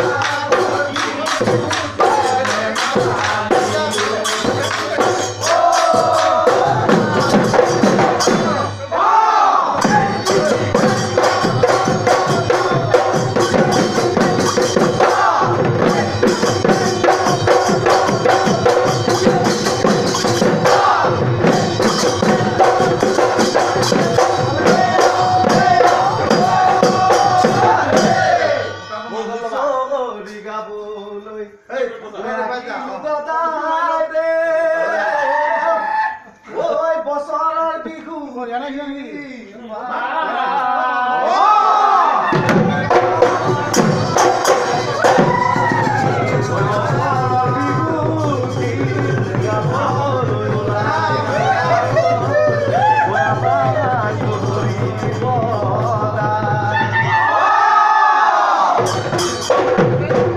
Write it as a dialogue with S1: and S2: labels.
S1: いいこと
S2: হরি গাবলৈ ঐ বছৰৰ Bihu Haryana Thank you. Thank you.